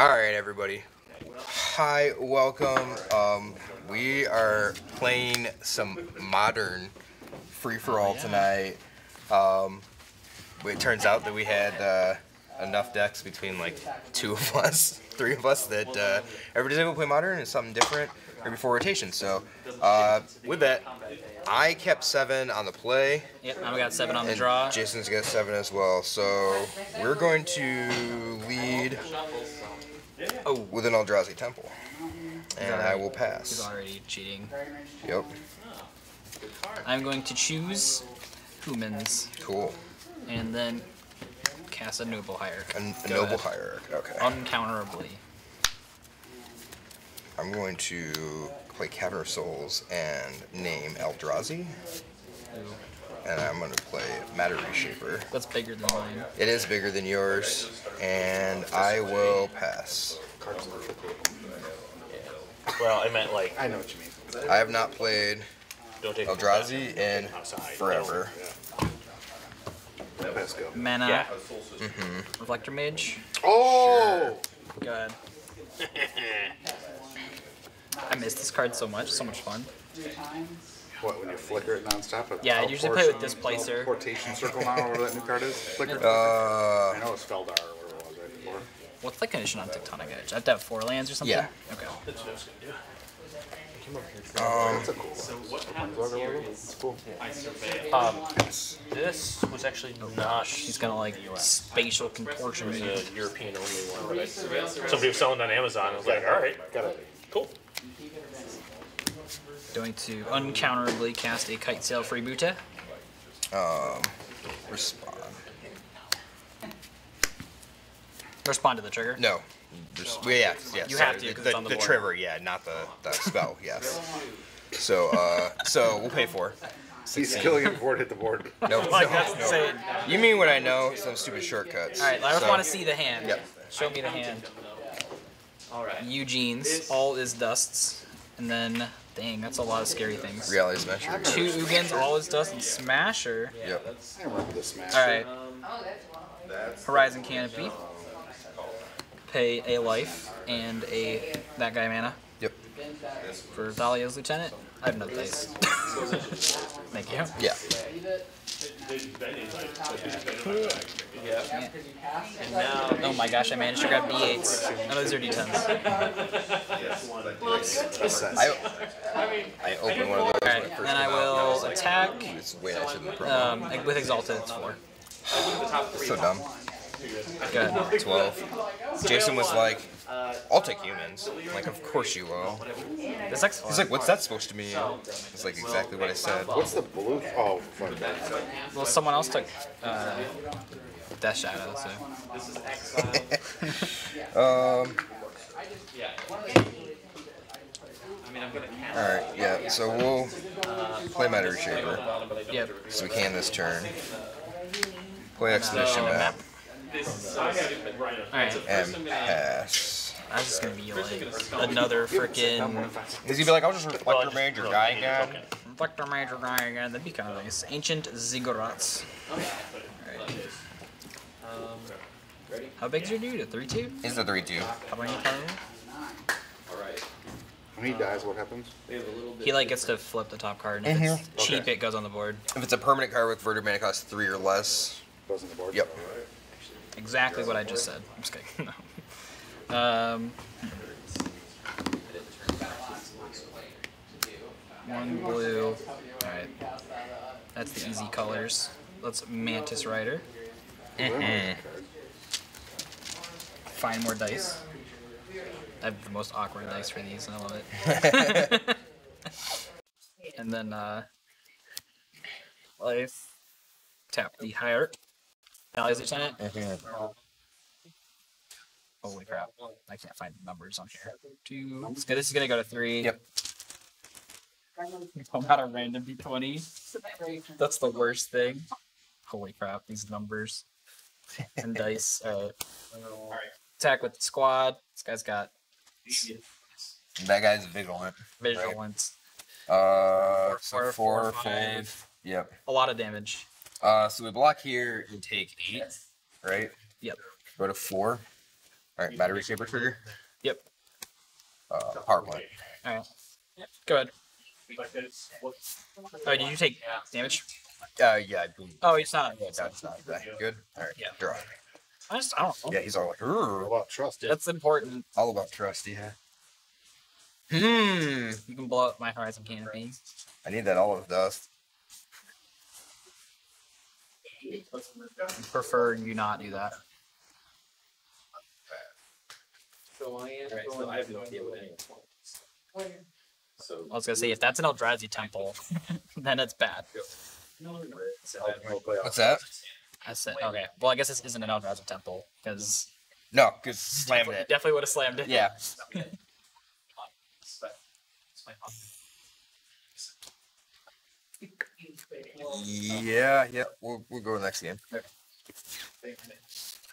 All right, everybody. Hi, welcome. Um, we are playing some modern free for all tonight. Um, it turns out that we had uh, enough decks between like two of us, three of us that uh, everybody's able to play modern and something different every four rotations. So, uh, with that, I kept seven on the play. Yep, I got seven on the draw. Jason's got seven as well. So we're going to lead oh, with an Eldrazi Temple. And I will He's pass. already cheating. Yep. I'm going to choose humans Cool. and then cast a noble hierarch. A, a noble hierarch. Okay. Uncounterably. I'm going to play Cavern of Souls and name Eldrazi. Ooh, And I'm going to play Matter Reshaper. that's bigger than mine. It is bigger than yours. And I will pass. Well, I meant like I know what you mean. I have not played don't take Eldrazi in forever. Let's go. Mana, Yeah. Mm-hmm. Reflector Mage. Oh! Go ahead. I miss this card so much. So much fun. What, when you flicker it nonstop? a Yeah, I usually play with teleportation- Displacer. Teleportation circle now, whatever that new card is. Flicker. Uh, I know it's Felidar or whatever it was right before. What's the condition on Tectonic Edge? I have to have four lands or something? Yeah. Okay. um, That's a cool one. It's cool. Um, this was actually not. He's gonna like spatial contortion It was a European only one. But I, somebody was selling on Amazon. I was like, all right, Got it. cool. Going to uncounterably cast a Kitesail Freebooter. um, respond. Respond to the trigger. No. Just, well, yeah, yeah. You sorry, have to, The, 'cause it's the, the the trigger, yeah, not the, the spell, yes. So, uh, so we'll pay for. He's killing it before it hit the board. No, Like no, that's no. You mean what I know? Some stupid shortcuts. All right, I just So- want to see the hand. Yep. Show me the hand. All right. Ugins, all is dusts, and then dang, that's a lot of scary things. Reality Smasher. Two Ugins, all is dust, and Smasher. Yep. I remember this match. All right. Horizon Canopy. Pay a life and a that guy mana Yep. for Thalia's lieutenant. I have no dice. Thank you. Yeah. Oh my gosh, I managed to grab D8s. Oh, those are D10s. I, I open one of those. when Alright, it first then I came out, will like, attack. It's way nicer than the promo. Um, with Exalted, it's 4. so dumb. Go ahead. 12. Jason was like, I'll take humans. I'm like, of course you will. This next He's like, what's that supposed to mean? It's like exactly what I said. What's the blue? Oh, fuck. Well, someone else took uh, Death Shadow, so. this Um. Alright, yeah, so we'll play Matter Shaper. Yep. So we can this turn. Play Expedition Map Alright. and pass. That's just gonna be like another freaking Because you'd be like, I'll just reflect your major guy again. Reflector Major guy again. That'd be kind of nice. Ancient Ziggurats. Alright. How big's your dude? A 3 2? Is the 3 2. How many power? When he dies, what happens? He like gets to flip the top card, and if it's cheap, Okay. it goes on the board. If it's a permanent card with converted mana cost 3 or less. Goes on the board? Yep. Exactly what I just said. I'm just kidding. No. Um, one blue. Alright. That's the easy colors. Let's Mantis Rider. Find more dice. I have the most awkward dice for these, and I love it. and then, uh, life. Tap the higher. Thalia's Lieutenant. Holy crap. I can't find the numbers on here. Two. It's. This is going to go to three. Yep. Pull out a random d20. That's the worst thing. Holy crap, these numbers and dice. Alright. Attack with the squad. This guy's got That guy's vigilant. vigilance. Uh, so Four, four, four, five. five. Yep. A lot of damage. Uh, so we block here and take eight, right? Yep. Go to four. All right, battery saber trigger. Yep. Uh, power plant. All right. Yep. Go ahead. Oh, did you take damage? Uh, yeah. I believe- Oh, it's not. Yeah, that's not good. All right, Yeah. draw. I just I don't know. Yeah, he's all like, "Urgh." What about trust? That's important. all about trust. Yeah. Hmm. You can blow up my horizon canopy. I need that All Is Dust. I prefer you not do that. So I have no idea what any So. I was gonna say if that's an Eldrazi temple, then it's bad. What's that? I said okay. Well, I guess this isn't an Eldrazi temple because No, because slammed it. definitely would have slammed it. Yeah. Yeah, yeah. We'll we'll go next game.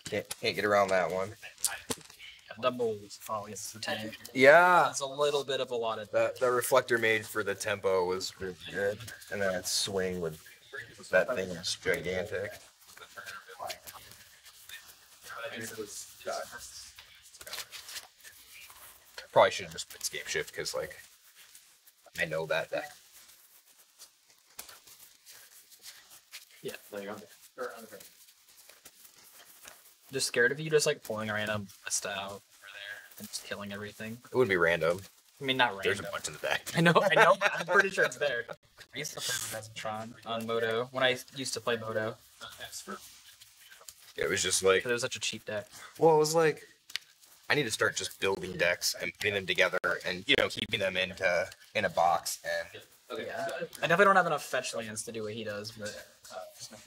Can't can't get around that one. Double. Oh, yes, ten. Yeah. That's a little bit of a lot of. that. the Reflector Mage for the tempo was really good, and then that swing with that thing is gigantic. Probably should have just put Scapeshift because like I know that deck. Yeah. there you go. Just scared of you just like pulling a random list out over there and just killing everything. It would be random. I mean, not random. There's a bunch in the deck. I know, I know. I'm pretty sure it's there. I used to play Metatron on Moto when I used to play Moto It was just like it was such a cheap deck. Well, it was like I need to start just building decks and putting them together, and you know, keeping them into in a box. And Yeah, I definitely don't have enough fetch lands to do what he does, but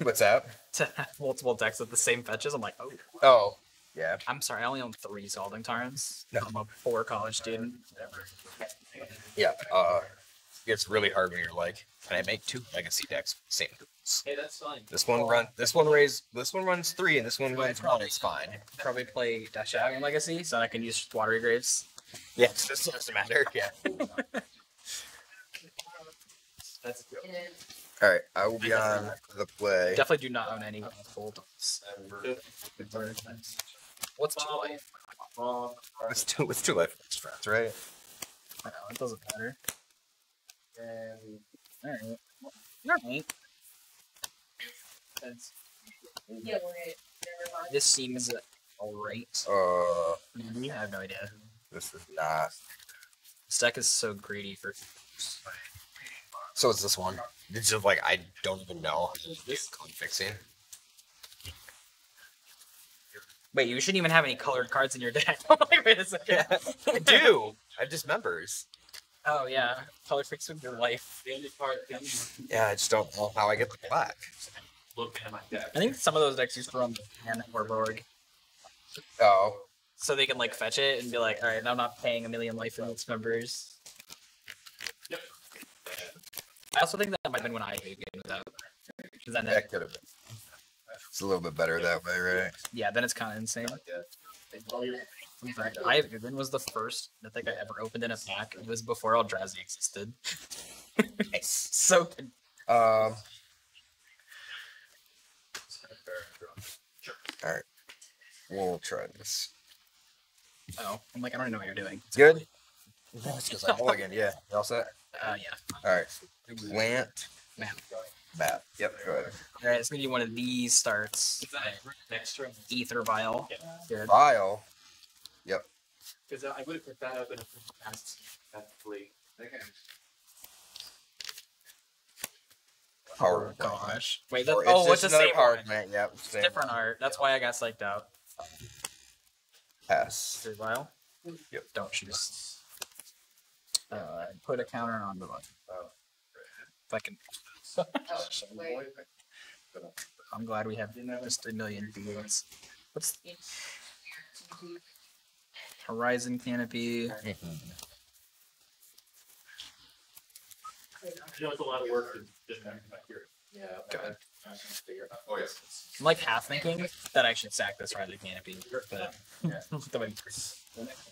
what's that? to have multiple decks with the same fetches, I'm like, oh, Oh, yeah. I'm sorry, I only own three Scalding Tarns. No. I'm a poor college student. Yeah. Uh, it's really hard when you're like, can I make two legacy decks with same tools? Hey, that's fine. This one run, this one raise, this one runs three, and this one runs one. It's fine. Probably play Dash Dragon Legacy so I can use Watery Graves. Yeah, it just doesn't matter. Yeah. That's All right, I will be on the play. Definitely do not own any gold. What's two life? It's two. It's two life friends, right? I know, it doesn't matter. Alright. Alright. This seems alright. Uh, I have no idea. this is not. This deck is so greedy for. So it's this one. It's just like I don't even know. This code fixing. Wait, you shouldn't even have any colored cards in your deck. I'm like, wait a second. I do. I have just members. Oh yeah, color fixing your life. the only part. Yeah, I just don't know how I get the black. Look at my deck. I think some of those decks use from Hand or Borg, Oh, so they can like fetch it and be like, all right, I'm not paying a million life in its members. Yep. I also think that might have been when I gave it out. 'Cause then it- that could have been. It's a little bit better that way, right? yeah, then it's kind of insane. In fact, I Vivian was the first I think I ever opened in a pack. It was before Eldrazi existed. so good. Um. All right, we'll try this. Oh, I'm like, I don't even know what you're doing. It's Good. That's because I mulligan. Yeah, you all set? Uh, yeah. All right. Plant. Map. Map. Yep. Go ahead. All right, it's gonna be one of these starts. Next turn. Aether vial. Good. File. Because I would have put that up in a past. Actually. Power. Oh gosh. Wait, that, Or oh, it's what's just the another same power one? plant. Yep. It's Same. different art. That's why I got psyched out. Pass. Aether. Yep. Don't choose. Uh, put a counter on the button. If I can. I'm glad we have just a million beings. What's Horizon Canopy? You know, it's a lot of work to just back here. Yeah. Good. Oh, yes. I'm like half thinking that I should sack this Horizon Canopy, but that would-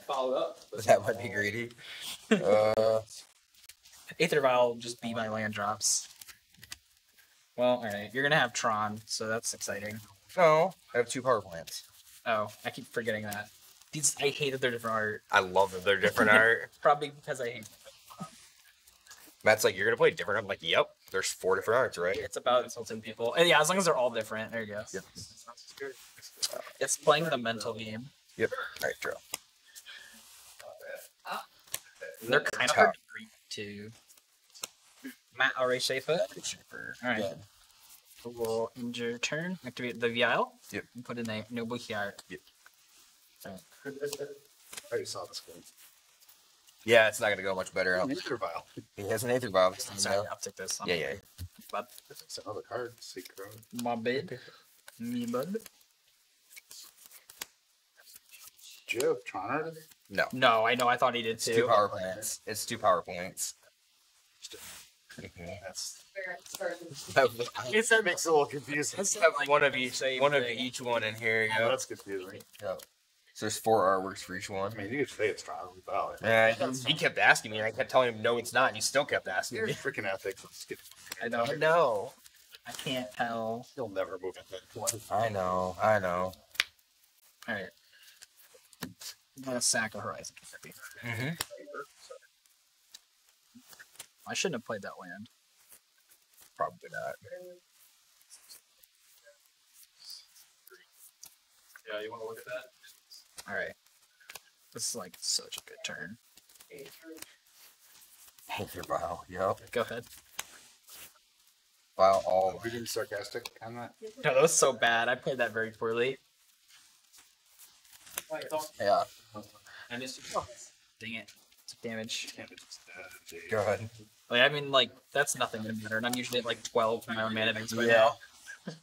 Follow up. That might be greedy. Uh. Aether Vial will just be my land drops. Well, alright, you're gonna have Tron, so that's exciting. No. I have two power plants. Oh, I keep forgetting that. These I hate that they're different art. I love that they're different art. Probably because I hate. Matt's like, you're gonna play different. I'm like, yep. There's four different arts, right? It's about insulting people. And yeah, as long as they're all different. There you go. Yep. It's playing the mental game. Yep. All right, draw. They're kind of hard to read too. Matt already Schaefer. All right. Yeah. We'll end your turn. Activate the vial. Yep. And put in a noble here. yep I already saw this one. Yeah, it's not gonna go much better. I don't- vial. He has an Aether Vial this Sorry, I'll take this. Yeah, yeah. Bud. It's another card. Secret My bed. Me bud. Do you have Tron art? No. No, I know. I thought he did It's two power plants. It's two power plants. That's It's a mm-hmm. makes it a little confusing. Let's Have like one of each, same one of each one in here. Yeah, Yep. that's confusing. Yep. So there's four artworks for each one. I mean, you could say it's probably without it. Yeah, he, he kept asking me, and I kept telling him no, it's not, and he still kept asking Your me. freaking ethics. Let's get- I know. know. I can't tell. You'll never move it. I know. I know. All right. I'm gonna sack a horizon. Mm-hmm. I shouldn't have played that land. Probably not. Yeah, you want to look at that? All right. This is like such a good turn. Aether Vial. Yep. Go ahead. Vial all. Are we being sarcastic on that? No, that was so bad. I played that very poorly. Yeah. I missed you. Oh, dang it. Took damage. Go ahead. Like, I mean, like, that's nothing to matter. And I'm usually at like 12 for my own mana things right Yeah. It's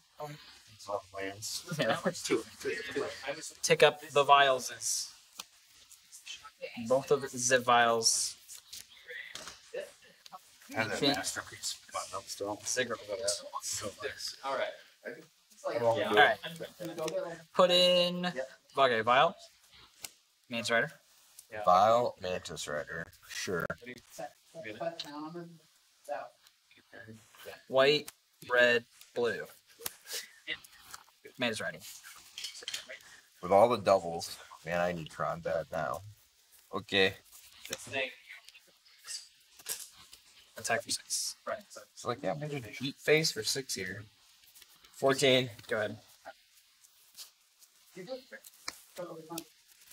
off lands. now. Yeah. Two. Take up the vials. Both of the vials. And then masterpiece. But no, still. Cigarette. So nice. All right. All right. Put in. Okay, vial. Mantis Rider. Vial Mantis Rider. Sure. White, red, blue. Mantis Rider. With all the doubles, man, I need Tron bad now. Okay. Attack for six. Right. So So like, yeah, I'm gonna heat face for six here. Fourteen. Go ahead.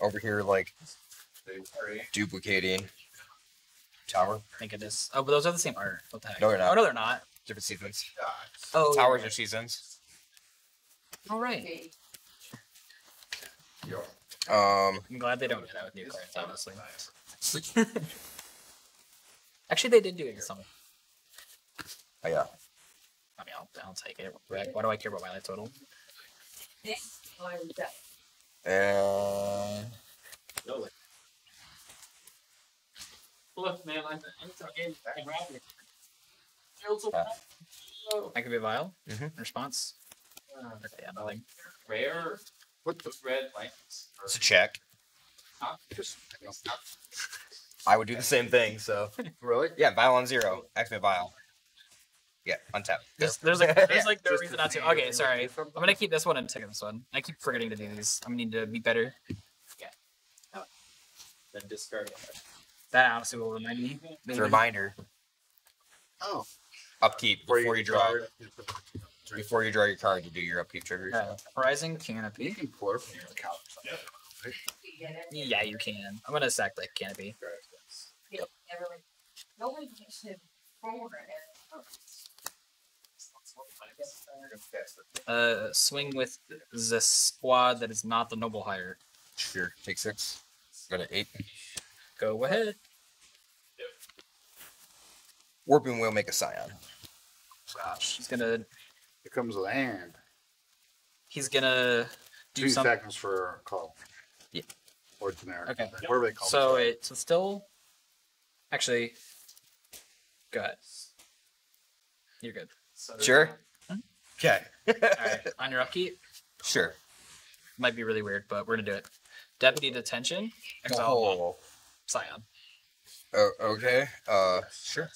Over here, like duplicating tower. I think it is. Oh, but those are the same art. What the heck? No, they're not. Oh, no, they're not. Different seasons. Oh, Towers are seasons. All right. Um, I'm glad they don't do that with new cards, honestly. Actually, they did do it in some. oh, yeah. I mean, I'll, I'll take it. Why why do I care about my life total? And no. Look, man, I'm, I'm talking. I'm rapping. Yeah. I could be vile. Mm -hmm. Response. Okay, yeah, nothing. Rare. What the? Red blankets. it's a check. Just, I would do the same thing. So really? yeah, vial on zero. Activate vial. Yeah, untap. There's, there's like, there's like no reason not to. Okay, sorry. I'm gonna keep this one and take this one. I keep forgetting to do these. I'm gonna need to be better. Yeah. Then discard. That honestly will remind me. It's a reminder. Oh. Upkeep before you draw. Card, Before you draw your card, you do your upkeep triggers. Yeah. Horizon You Canopy. can pour from your account. right? Yeah, you can. I'm gonna sack that Canopy. Yep. Uh, swing with the squad that is not the Noble Hire. Sure. Take six. Got an eight. Go ahead. Warping Wail make a scion. Gosh, he's gonna It comes with and he's gonna do two something. seconds for a call. Yeah. Or generic. Okay. Whatever they call So it. it's still actually. Go ahead. You're good. Sure. Okay. All right, on your upkeep. Sure. Might be really weird, but we're gonna do it. Deputy detention. Exile. Oh. Scion. oh. Okay. Uh. Sure.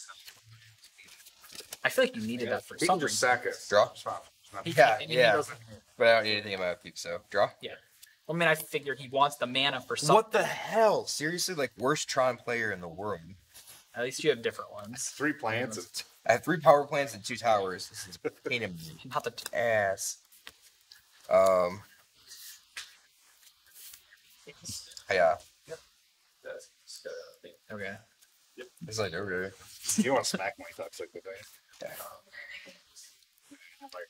I feel like you needed that for He can something. just sack it. Draw. Swap. It's not- He- Yeah. I mean, he Yeah. doesn't- But I don't need anything in my upkeep, so draw. Well, I mean, I figured he wants the mana for something. What the hell? Seriously, like worst Tron player in the world. At least you have different ones. Three plants and I have three power plants and two towers. This is a pain in the Not the t- ass. Um. Yeah. okay. It's like okay. you want to smack my toxic with that.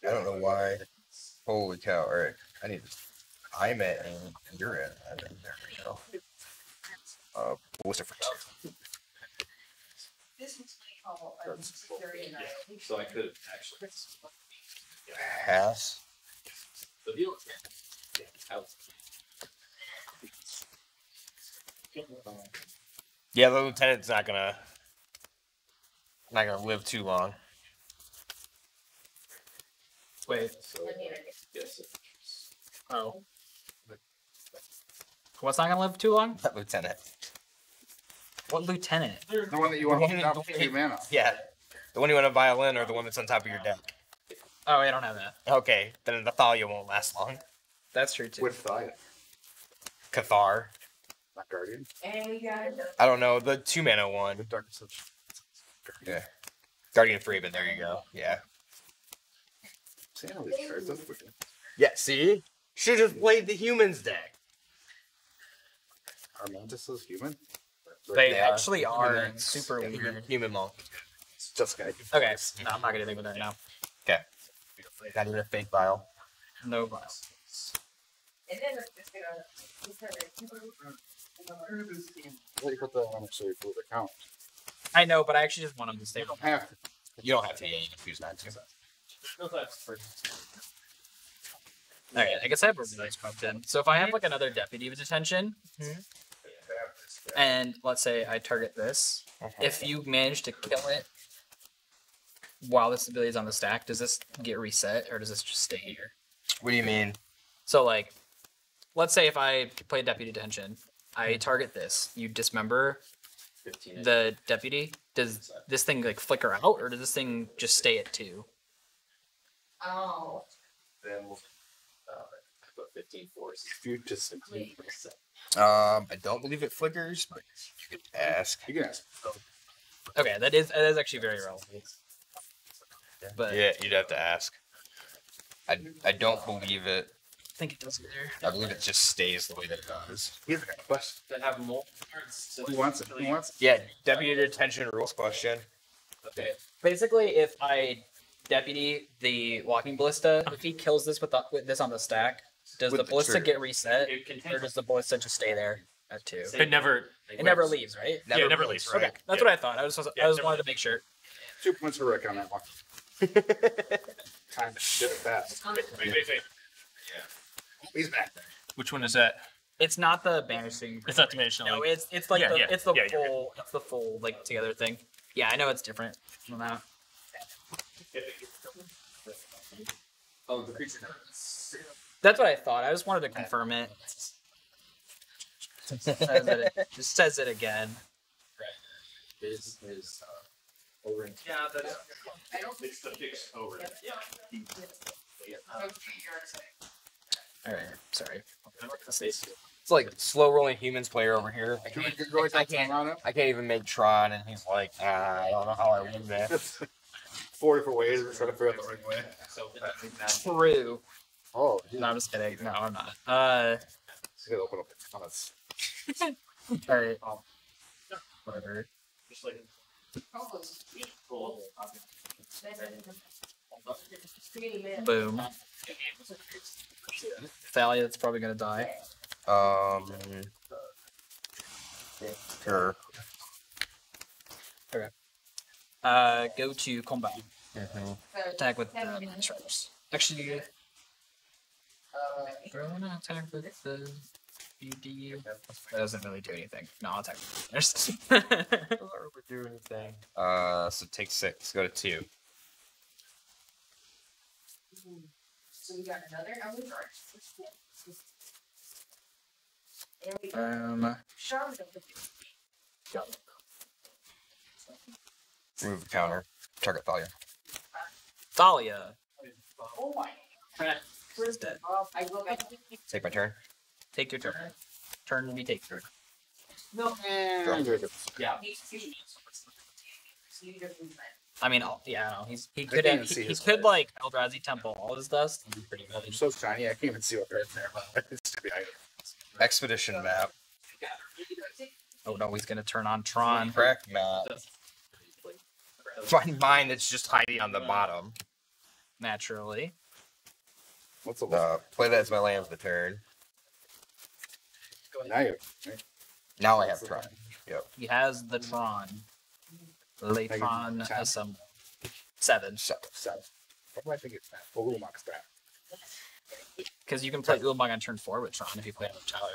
I don't know why. Holy cow! All right, I need to. I'm at and you're at. and There we go. Uh, what's different? This was called, um, security and I- So I could actually. Pass. The deal is. Yeah, the lieutenant's not gonna not gonna live too long. Wait. So, uh, yes. Oh. What's not gonna live too long? That lieutenant. What lieutenant? The one that you want to The one- drop two mana. Yeah, the one you want a violin or the one that's on top of your deck. Oh, I don't have that. Okay, then the Thalia won't last long. That's true too. With Thia, Cathar. not Guardian. And we got. I don't know the two mana one. With Darkness of Yeah. Guardian of Raven. There you go. Yeah. See how cards. That's wicked. Yeah. See, should have played the humans deck. Are Mantises human? They Yeah. actually are Human- and super yeah, weird. Human monk. It's just guy. Okay, no, I'm not gonna think with that now. Not even a fake vial. No vials. And then it's just gonna, it's gonna. What you put that on so you prove it count. I know, but I actually just want them to stay. You don't have to. You don't have to. Yeah, you can choose not to. Alright, I guess I have a really nice question. So if I have like another deputy with detention, and let's say I target this, if uh-huh. you manage to kill it while this ability is on the stack, does this get reset or does this just stay here? What do you mean? So like, let's say if I play deputy detention, I target this, you dismember the deputy. Does this thing like flicker out, or does this thing just stay at two? Oh, Then we'll, uh, put fifteen force. If you just Um, I don't believe it flickers, but you could ask. you can ask. Okay, that is that is actually very relevant. But Yeah, you'd have to ask. I, I don't believe it. I think it does either. I believe it just stays the way that it does. He's a question. That have multiple cards. Who wants it? Who wants it? Yeah, deputy detention rules question. Okay. Basically, if I deputy the walking ballista, if he kills this with, the, with this on the stack, does With the the ballista trigger. get reset, or does the ballista just stay there at two? It never. It never leaves, right? Yeah, it never leaves, right? Okay, that's what I thought. I was just, I just never wanted to make sure. Two points for Rick on that one. Time to shit it fast. Wait, wait, wait. He's back there. Which one is that? It's not the banishing. It's not diminishing. No, it's it's like Yeah, the yeah, it's the yeah, full it's the full like together thing. Yeah, I know it's different from that. Oh, the creature. That's what I thought. I just wanted to confirm it. says it, it just says it again. Is is uh, over in. Yeah, that's. I it's the fixed over. Yeah. All right, sorry. It's like slow rolling humans player over here. I Can we go ahead I can't. I can't even make Tron, and he's like, ah, I don't know how I win that. Four different ways. We're trying to figure out the right way. So True. Oh, you No, I'm just kidding. No, I'm not. Uh, gotta open up the comments. all right. Whatever. just like. Boom. Thalia, that's probably gonna die. Um, sure. Uh, go to combat. Attack with the stripes. Actually, do I want to attack with the BD? That doesn't really do anything. No, I'll attack with the Or would do anything. Uh, so take six. Go to two. So we got another Elder Guard. And we got Remove the counter. Target Thalia. Thalia. Oh my. Where's dead? I go back. Take my turn. take your turn. Turn to be take turn. No. Yeah. I mean, I'll- yeah, I know. He's he could can't have, he, he could like Eldrazi Temple all his dust. and be pretty I'm good. so shiny, I can't even see what they're in there, but it's to be. Expedition map. Oh no, he's gonna turn on Tron. Crack map. Find mine that's just hiding on the bottom. Naturally. What's the Uh, play that as my land for the turn. Now you Now I have Tron. Yep. He has the Tron. Latron Ten. assemble. Seven. So, seven. What do I think it's that? Little monk's that. Because you can play Ulamog on turn four with Tron if you play on Tyler.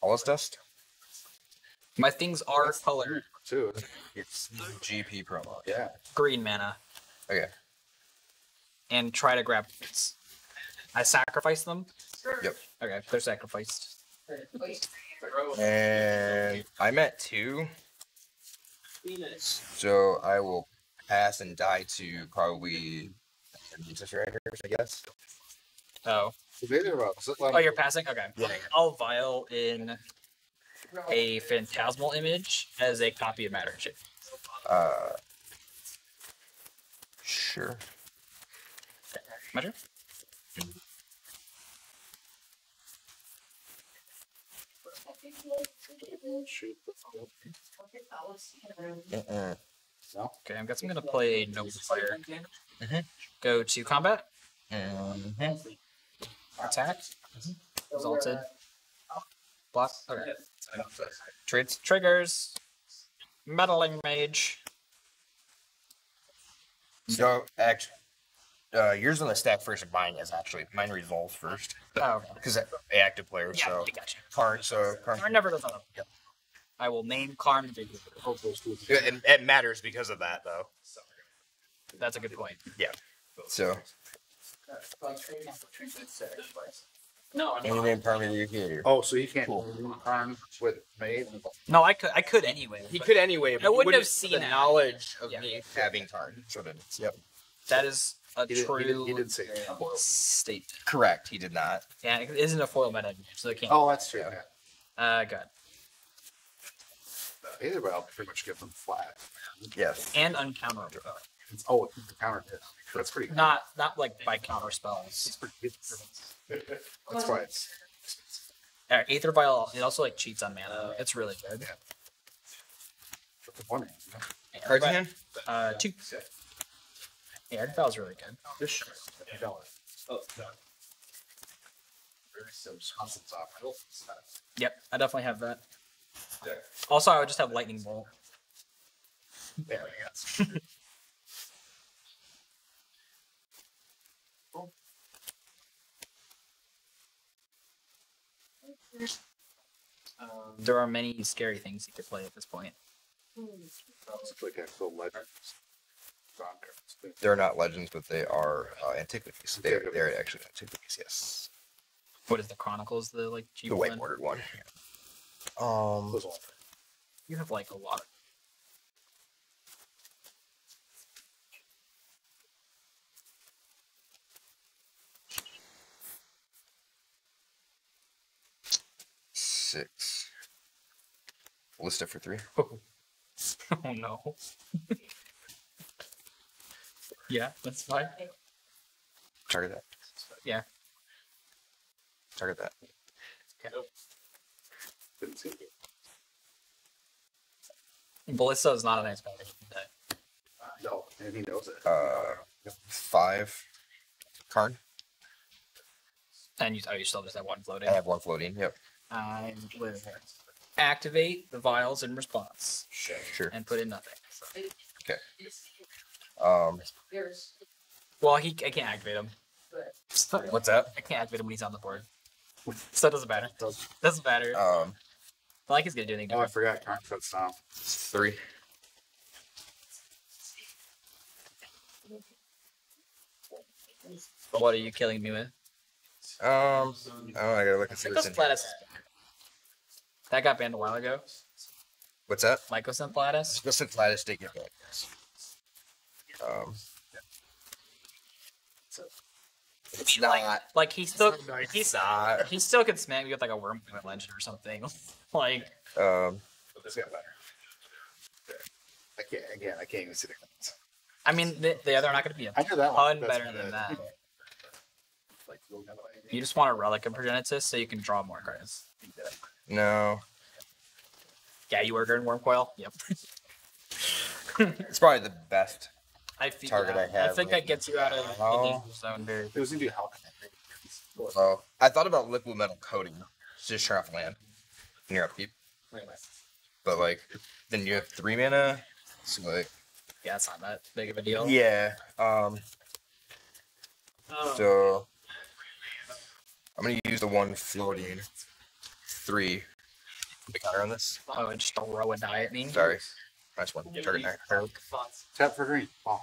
All Is Dust. My things are colored Too. It's GP promo. Yeah. green mana Okay. and try to grab points. I sacrifice them. Yep. Okay, they're sacrificed. And I'm at two. So I will pass and die to probably Jesus Riders, I guess. Oh. So they did Oh, you're passing? Okay. Yeah. I'll vial in a phantasmal image as a copy of Matter Chip. Uh, sure. Matter? Uh-uh. No. Okay, I guess I'm gonna play a Noble Fire. Mhm. Go to combat. Mhm. Attack. Exalted. Block. Okay. Trades. Triggers. Meddling Mage. So, actually, uh, yours on the stack first, and mine is actually mine resolves first Oh, okay. because active player. Yeah, so I gotcha. card. So Or card. never does that. I will name Karn the It, it matters because of that, though. That's a good point. Yeah. So No, any name permanent you can here. Oh, so you can't Cool. arm with made. no, I could. I could anyway. He but could anyway. But I he wouldn't have wouldn't- seen the that. knowledge of Yeah. me having card. So then, yep. That is a He didn't, true he didn't, he didn't say it. state. Correct. He did not. Yeah, it isn't a foil meta, so they can't. Oh, that's true. Yeah. Uh, good. Either way, I'll pretty much give them flat. Yes. And uncounterable. It's, oh, the counter hit. That's pretty good. Not not like by counter spells. That's why it's. Uh, Aether Vial. It also like cheats on mana. It's really good. Yeah. for the one hand, you know? Yeah, Cards in but- hand. Uh, two. Yeah, Aether Vial's really good. This shit. I felt it. Oh, no. Very some Wisconsin's off. Yep, I definitely have that. Also, I would just have Lightning Bolt. There we go. There are many scary things you could play at this point. Like actual legends. They're not legends, but they are uh, antiquities. They're, they're actually antiquities. Yes. What is the Chronicles? The like cheap The one? white bordered one. Um. You have like a lot. Six. List it for three. Oh, oh no. yeah, that's fine. Target that. Yeah. Target that. Didn't see it. Ballista is not a nice card. but No, and he knows it. Uh, five. Karn. And you, oh, you still just have one floating. I have one floating. Yep. I'm will activate the vials in response Sure. and put in nothing. Um. Well, he I can't activate him. What's that? I can't activate him when he's on the board. So it doesn't matter. Does- Doesn't matter. Um. Not like he's gonna do anything Oh, I different. forgot. Karn cuts down. Three. What are you killing me with? Um. Oh, I gotta look and see what's Mycosynth in. Lattice. That got banned a while ago. What's that? Mycosynth Lattice. Listen, Gladys did get back. Yes. Um. It's like, not. like he still Nice. he's Not. he still could smack me with like a worm legend or something. like Um, This got better. I can't again. I can't even see the comments. I mean the, the other are not going to be a I knew that one. ton That's better than that. Like, go the other way. You just want a relic of Progenitus so you can draw more cards. No. Yeah, you were ordered Wurmcoil. Yep. It's probably the best. I feel Target I I have think that gets you out of the Oh. danger zone very. It was gonna do help. Oh, I thought about liquid metal coating. Just turn off land. And you're upkeep. But like, then you have three mana. So like, Yeah, it's not that big of a deal. yeah. Um. So I'm gonna use the one floating three. The counter on this. Oh, and just throw a die at me. Sorry. Nice one. Target knife. Tap for green. Oh,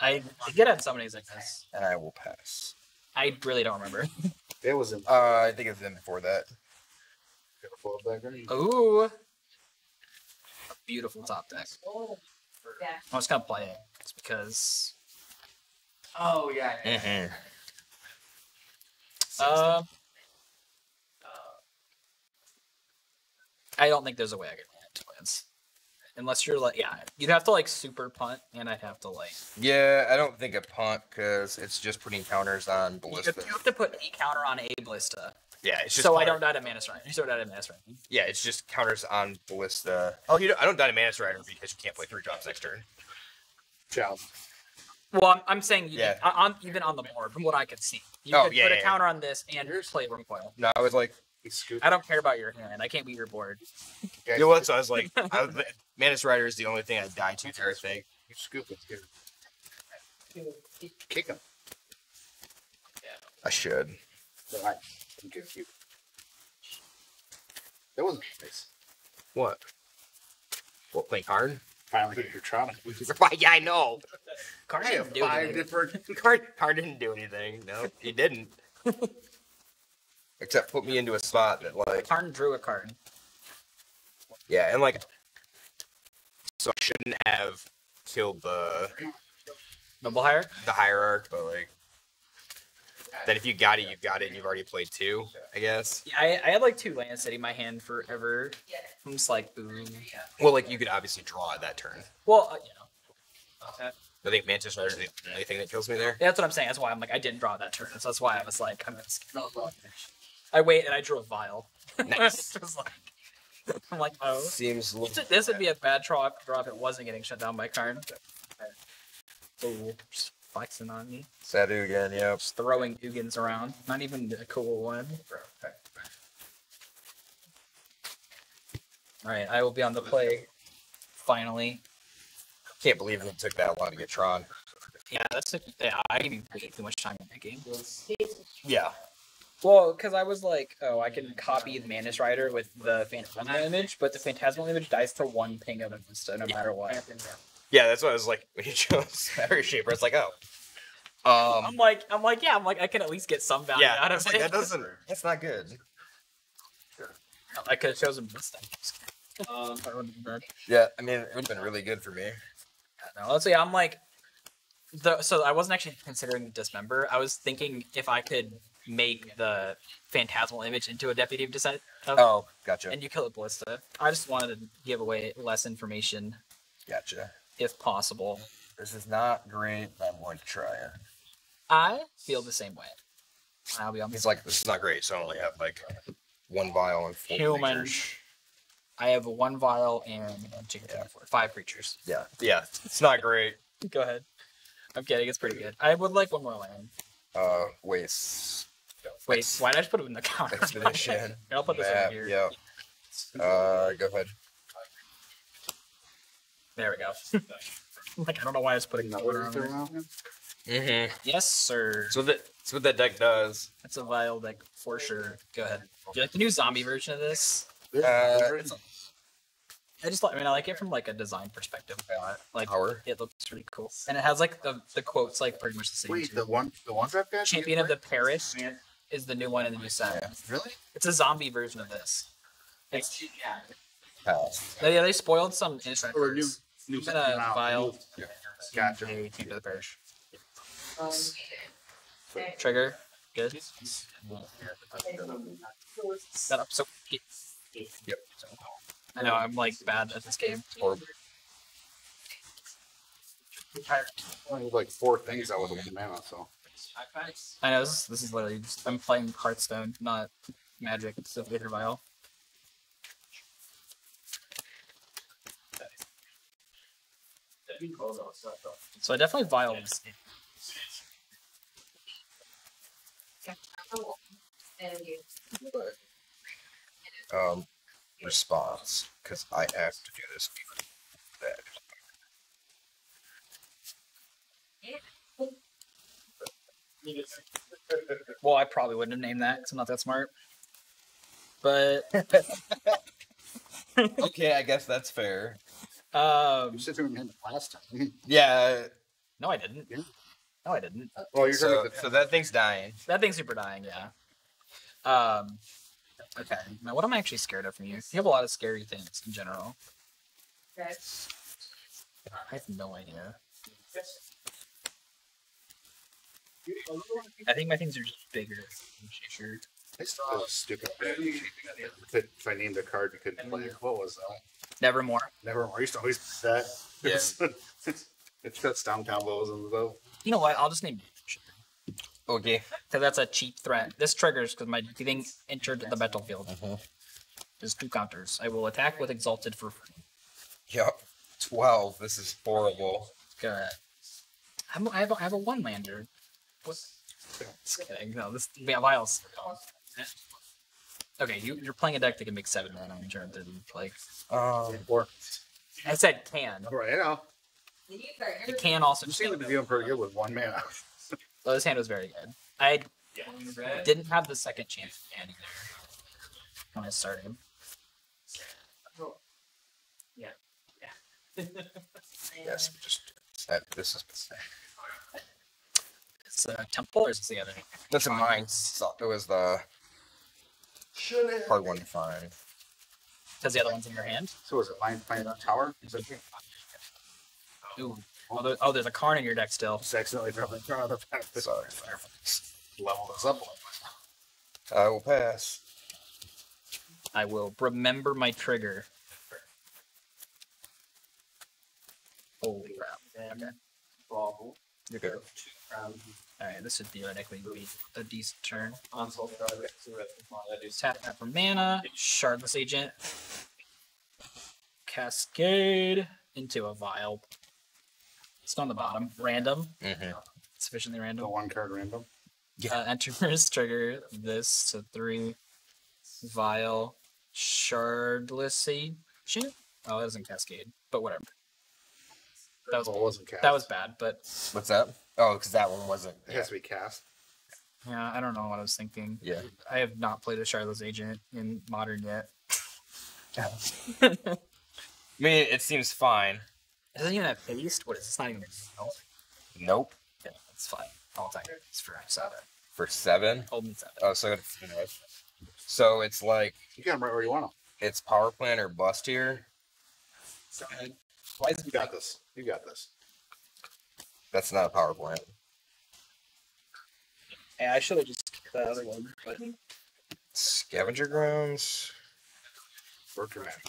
I, I get on some of these like this. And I will pass. I really don't remember. it was in. Uh, I think it's in before that. Careful that green. Ooh. A beautiful top deck. Yeah. I'm just gonna play it just because. Oh, yeah. Mm-hmm. Uh, I don't think there's a way I could land twins. Unless you're like, yeah, you'd have to like super punt, and I'd have to like. Yeah, I don't think a punt because it's just putting counters on You ballista. have, you have to put a counter on a ballista, Yeah, it's just so I don't die to mana strike. You don't die to mana strike. Yeah, it's just counters on ballista. Oh, you don't, I don't die to mana strider because you can't play three drops next turn. Challenge. Well, I'm, I'm saying you Yeah. on, on even on the board from what I could see, you Oh, could yeah, put yeah, a counter on this and play Wurmcoil. No, I was like, He. I don't care about your hand. I can't beat your board. Yeah, you know what? So I was like, I was, mana strider is the only thing I'd die to there. I think. You scoop it. Here. Kick him. I should. All right. Okay, cute. That wasn't nice. What? What playing card? Finally hit your trout. yeah, I know. Card didn't do anything. different. Card card didn't do anything. No, he didn't. Except put me into a spot that like Karn drew a card. yeah, and like so I shouldn't have killed the Noble Hire. the hierarch, but like then if you got it, you got it, and you've already played two, I guess. Yeah, I, I had like two lands sitting in my hand forever. I'm just like, ooh. Well, like you could obviously draw that turn. Well, uh, you know, I think Mantis Rider is the only thing that kills me there. Yeah, that's what I'm saying. That's why I'm like, I didn't draw that turn. So that's why I was like, I'm skip. I wait and I drew a vial. Nice. Just like, I'm like, oh. Seems a little. This would be a bad draw, draw if it wasn't getting shut down by Karn. Ooh, just flexing on me. Sadu again, yep. Just throwing Ugins around. Not even a cool one. Alright, I will be on the play. Finally. Can't believe it took that long to get Tron. Yeah, that's a, yeah. I didn't even put too much time in that game. Yeah. Well, because I was like, oh, I can copy the Mantis Rider with the Phantasmal image, but the Phantasmal image dies to one ping of Insta no matter what. Yeah, that's what I was like when you chose Barrier Shaper. It's like, oh. Um. I'm like, I'm like, yeah, I'm like, I can at least get some value Yeah, out it's of like, it. that doesn't. That's not good. I could have chosen this thing. Um, I wouldn't have done. Yeah, I mean, it would have been really good for me. Yeah, no, let's see. I'm like, the so I wasn't actually considering dismember. I was thinking if I could make the phantasmal image into a deputy of descent, of, Oh, gotcha. and you kill it ballista. I just wanted to give away less information Gotcha. if possible. This is not great. but I'm going to try it. I feel the same way. I'll be on He's like, this is not great, so I only have like one vial and four Human. creatures. I have one vial and chicken Yeah. four, five creatures. Yeah, yeah, it's not great. Go ahead. I'm kidding. It's pretty good. I would like one more land. Uh, waste. Wait, Ex- why did I just put it in the counter? Expedition. Here, I'll put this map, over here. Yeah. Uh, go ahead. There we go. like I don't know why I was putting that order on there. Mm-hmm. Yes, sir. So that that's what that deck does. That's a vile deck for sure. Go ahead. Do you like the new zombie version of this? Uh, it's I just like. I mean, I like it from like a design perspective. Like Power. it looks really cool, and it has like the the quotes like pretty much the same. Wait, too. the one, the one drop guy. Champion of the Parish is the new one in the new set. Yeah. Really? It's a zombie version of this. It's, pass. they, yeah, they spoiled some instant Or new, new. Even a vial. Gotcha. They came to the parish. Um, Trigger. Good. Set up. So. Yep. I know I'm like bad at this game. Horrible. Only have like four things out with one mana, so. I know this, this is literally just I'm playing Hearthstone, not Magic. So Wither Vial. So I definitely vial this. And you. Um, response because I have to do this. That. Well, I probably wouldn't have named that because I'm not that smart. But Okay, I guess that's fair. um, You said you were in last time. Yeah. no, I didn't. Yeah. No, I didn't. Well, you're So, talking so that thing's dying. That thing's super dying, yeah. Um, okay. Now, what am I actually scared of from you? You have a lot of scary things in general. Okay. I have no idea. I think my things are just bigger. I'm sure. I still feel stupid. If, if I named a card, you couldn't play it. What was that? Nevermore. Nevermore. I used to always do that. Yeah. it shuts down combos and stuff. You know what? I'll just name it. Okay. because that's a cheap threat. This triggers because my thing entered the battlefield. Mhm. There's two counters. I will attack with exalted for free. Yep. Twelve. This is horrible. Go ahead. I'm, I have a, I have a one lander. What? Just kidding. No, this yeah, vials. Okay, you, you're playing a deck that can make seven mana on turn three. Like Um. Or, I said, can. right now, Did you It can also. you seem to be doing pretty good with one mana. Oh, this hand was very good. I didn't have the second chance hand either when I started. Yeah. Yeah. yes. Just that. This is. It's a temple or is this the other? That's a mine. It was the hard one to find. Because the other one's in your hand. So was it Lion Planet Tower? Is it Ooh. Oh, there, oh, there's a Karn in your deck still. just accidentally dropped in front of the pack? Sorry. Level this up. I will pass. I will remember my trigger. Holy crap. Okay. You're good. Um, Alright, this should theoretically be a decent turn. Console project, so that- that is- Tap that for mana. Shardless Agent. Cascade into a vial. It's on the bottom. Random. Mm-hmm. Sufficiently The random. one card random. Yeah. Uh, enters trigger this to three. Vial. Shardless Agent. Oh, it doesn't cascade, but whatever. That was Well, wasn't cast. that was bad, but What's that? Oh, because that one wasn't. It has to be cast. yeah, I don't know what I was thinking. Yeah. I have not played a Shardless Agent in Modern yet. I mean, it seems fine. It doesn't even have haste. What is this? Not even. Oh, Nope. yeah, it's fine. I'll take it. It's for seven. For seven. Hold me seven. Oh, so it's so it's like You got them right where you want them. it's power plant or bust here. Why is You got this. You got this. That's not a power plant. Yeah, I should have just kicked the other one. But Scavenger grounds. Work your magic.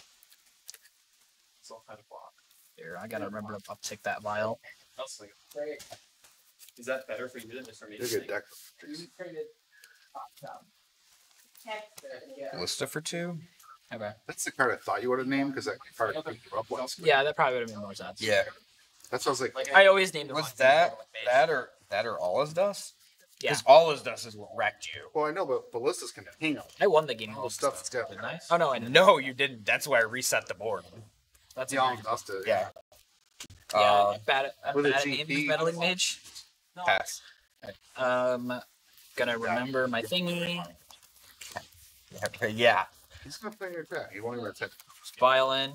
it's all kind of block. here, I gotta remember to uptick that vial. I was like, Is that better for you than just for me? You're to a good think? deck. Lista for two. Okay. That's the card I thought you would have named because that card picked you up once. Yeah, that probably would have made more sense. Yeah. That's what I was like. I always named it. Was that made. that or that or All Is Dust? Yeah, Because All Is Dust is what wrecked you. Well, I know, but ballistas can hang them. I won the game. All the stuff that's got didn't I? Oh no, I didn't. No, you didn't. That's why I reset the board. That's Yeah, yeah. dusted. Yeah. Yeah, Uh, bad. At, I'm with a bad at naming GP. meddling mage. pass. Um, gonna remember my thingy. Yeah. He's gonna play your deck. He won't even attack. Violin.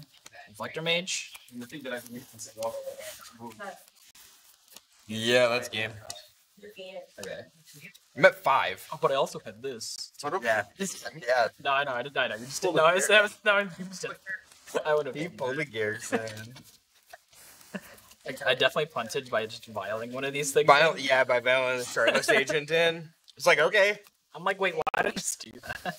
Reflector mage. The thing that I can use is well, Yeah, that's game. Okay. I'm at five. Oh, but I also had this. I don't Yeah. Yeah. No, I know. I didn't. I know. You just didn't. No, I was. I was no, I just. I would have. He pulled a Garrison. I definitely punted by just violating one of these things. Viol- yeah, by violent Shardless Agent in. It's like, okay. I'm like, wait, why did I just do that?